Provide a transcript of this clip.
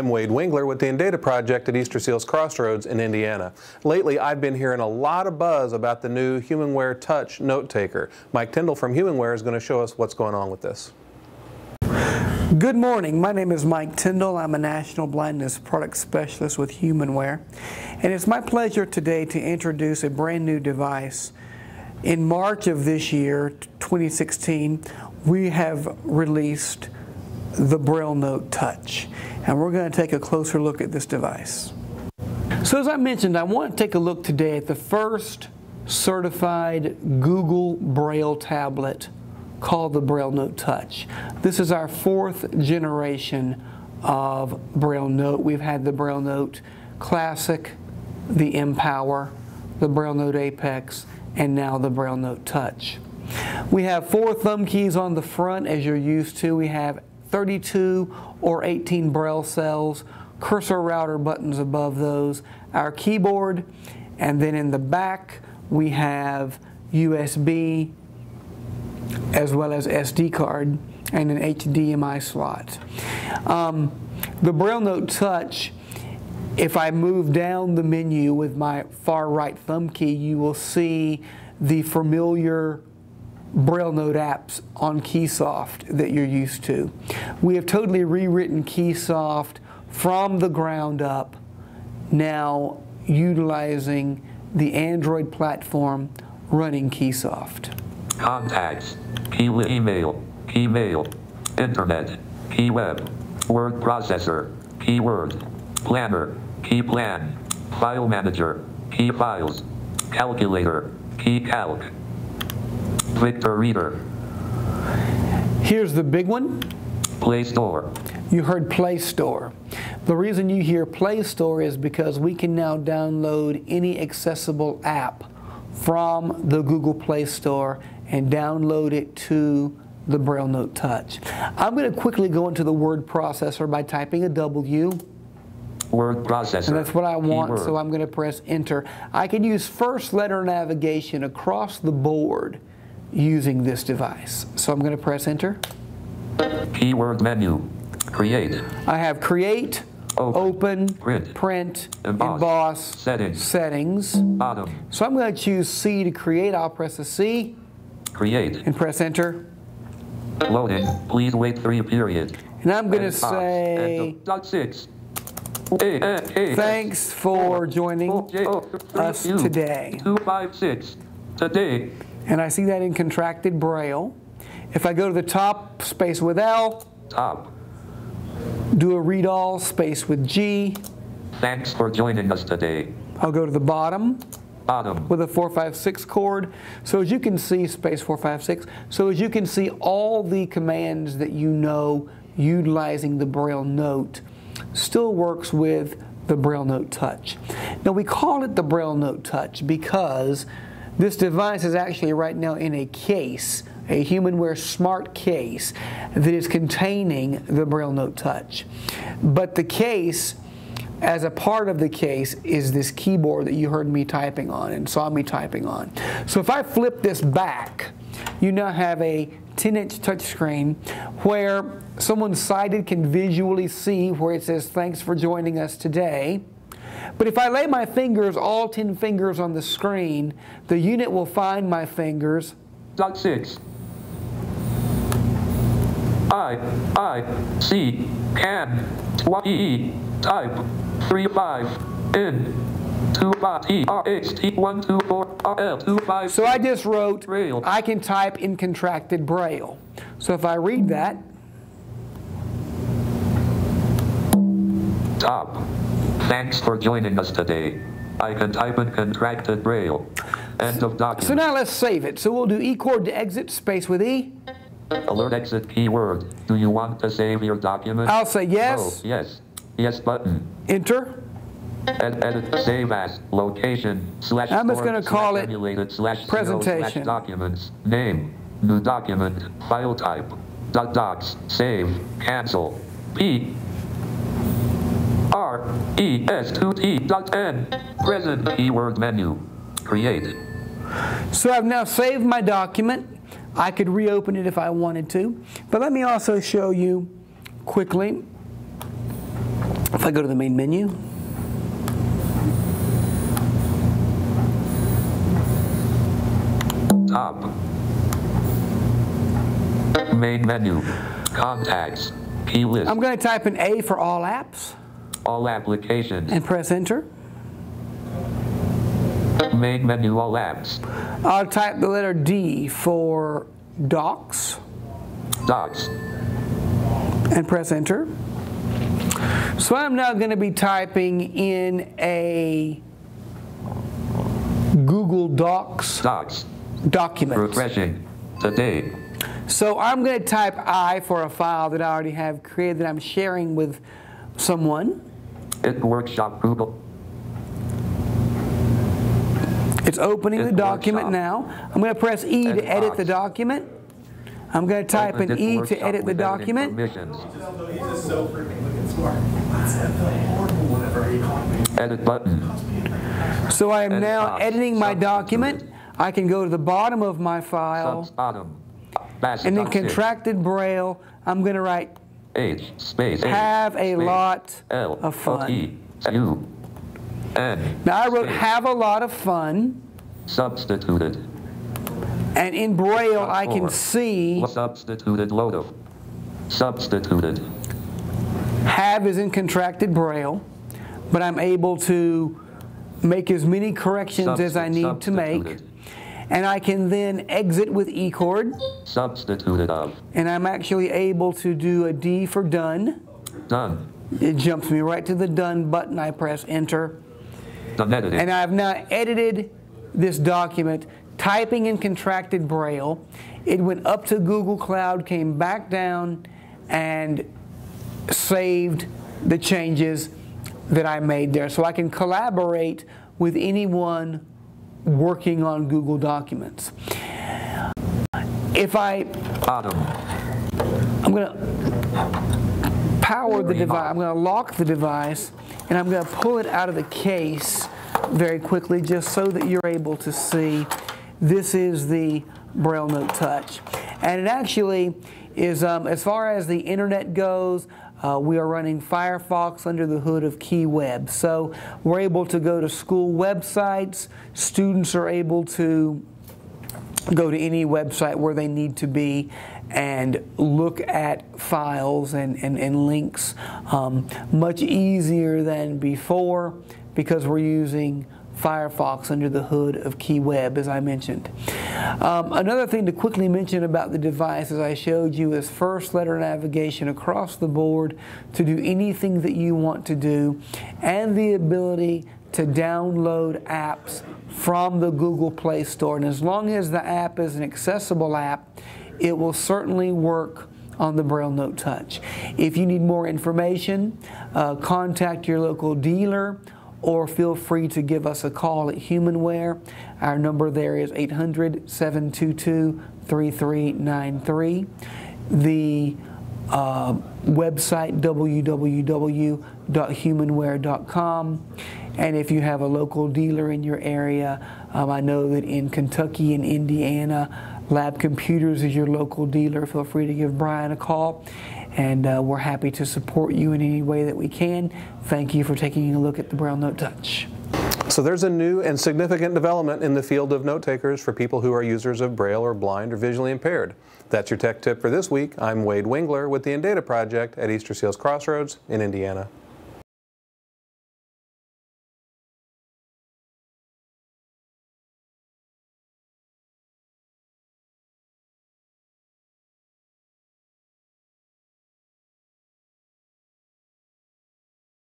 I'm Wade Wingler with the Indata Project at Easter Seals Crossroads in Indiana. Lately, I've been hearing a lot of buzz about the new HumanWare Touch note taker. Mike Tindell from HumanWare is going to show us what's going on with this. Good morning. My name is Mike Tindell. I'm a National Blindness Product Specialist with HumanWare. And it's my pleasure today to introduce a brand new device. In March of this year, 2016, we have released the Braille Note Touch. And we're going to take a closer look at this device. So as I mentioned, I want to take a look today at the first certified Google Braille tablet called the Braille Note Touch. This is our fourth generation of Braille Note. We've had the Braille Note Classic, the mPower, the Braille Note Apex, and now the Braille Note Touch. We have four thumb keys on the front as you're used to. We have 32 or 18 braille cells, cursor router buttons above those, our keyboard, and then in the back we have USB as well as SD card and an HDMI slot. Um, the Braille Note Touch, if I move down the menu with my far right thumb key, you will see the familiar Braille Note apps on Keysoft that you're used to. We have totally rewritten Keysoft from the ground up, now utilizing the Android platform running Keysoft. Contacts, key email, key mail, internet, key web, word processor, keyword, planner, key plan, file manager, key files, calculator, key calc. Victor Reader. Here's the big one. Play Store. You heard Play Store. The reason you hear Play Store is because we can now download any accessible app from the Google Play Store and download it to the Braille Note Touch. I'm going to quickly go into the word processor by typing a W. Word processor. And that's what I want, Keyword. so I'm going to press enter. I can use first letter navigation across the board using this device. So I'm going to press enter. Keyword menu. Create. I have create, open, open print, print emboss, emboss, settings. settings. Bottom. So I'm going to choose C to create. I'll press a C. Create. And press enter. Loading. Please wait three period. And I'm going to say. Dot six. Thanks for joining oh, us today. 256. Today. And I see that in contracted braille. If I go to the top, space with L. Top. Do a read all, space with G. Thanks for joining us today. I'll go to the bottom. Bottom. With a 456 chord. So as you can see, space 456. So as you can see, all the commands that you know utilizing the Braille note still works with the Braille Note Touch. Now we call it the Braille Note Touch because this device is actually right now in a case, a HumanWare smart case that is containing the Braille Note Touch. But the case, as a part of the case, is this keyboard that you heard me typing on and saw me typing on. So if I flip this back, you now have a 10-inch touchscreen where someone sighted can visually see where it says, thanks for joining us today. But if I lay my fingers, all 10 fingers on the screen, the unit will find my fingers. Dot six. I, I, C, can, E, type, 3, 5, N, 2, 5, T, R, H, T, 1, 2, 4, R, L, 2, 5. So I just wrote, Braille. I can type in contracted Braille. So if I read that. Top. Thanks for joining us today. I can type in contracted braille. End of document. So now let's save it. So we'll do E chord to exit, space with E. Alert exit keyword. Do you want to save your document? I'll say yes. Oh, yes. Yes button. Enter. And edit, save as, location, slash I'm just going to call it slash presentation. Slash documents, name, new document, file type, dot docx, save, cancel, P, R E S 2 T dot N. Present keyword menu. Create. So I've now saved my document. I could reopen it if I wanted to. But let me also show you quickly If I go to the main menu. Top. Main menu. Contacts. Key list. I'm going to type in A for all apps All applications. and press enter. Main menu. All apps. I'll type the letter D for docs Docs. and press enter. So I'm now going to be typing in a Google Docs Docs. document. Refreshing. Today. So I'm going to type I for a file that I already have created that I'm sharing with someone. It workshop Google. It's opening the document workshop. now. I'm going to press E to Edit the document. I'm going to type Open in E to edit the document. Edit button. So I am Edit now box. editing my document. I can go to the bottom of my file. And in contracted braille, I'm going to write H space. have a space, lot L of fun. E U N. Now I wrote space, have a lot of fun, substituted. and in braille I can see Substituted load of. Substituted. have is in contracted braille, but I'm able to make as many corrections as I need to make. And I can then exit with eCord, Substituted of. and I'm actually able to do a D for done. Done. It jumps me right to the done button. I press enter. Done. And I've now edited this document, typing in contracted braille. It went up to Google Cloud, came back down, and saved the changes that I made there. So I can collaborate with anyone working on Google Documents. If I, Bottom. I'm going to power the device, I'm going to lock the device, and I'm going to pull it out of the case very quickly just so that you're able to see this is the Braille Note Touch. And it actually is, um, as far as the internet goes, uh, we are running Firefox under the hood of KeyWeb. So we're able to go to school websites, students are able to go to any website where they need to be and look at files and, and, and links um, much easier than before because we're using Firefox under the hood of KeyWeb, as I mentioned. Um, another thing to quickly mention about the device, as I showed you, is first letter navigation across the board to do anything that you want to do, and the ability to download apps from the Google Play Store. And as long as the app is an accessible app, it will certainly work on the Braille Note Touch. If you need more information, uh, contact your local dealer or feel free to give us a call at Humanware. Our number there is 800 722 3393. The uh, website www.humanware.com. And if you have a local dealer in your area, um, I know that in Kentucky and Indiana, Lab Computers is your local dealer. Feel free to give Brian a call, and uh, we're happy to support you in any way that we can. Thank you for taking a look at the Braille Note Touch. So there's a new and significant development in the field of note takers for people who are users of Braille or blind or visually impaired. That's your tech tip for this week. I'm Wade Wingler with the Indata Project at Easter Seals Crossroads in Indiana.